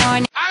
morning.